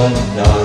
one night.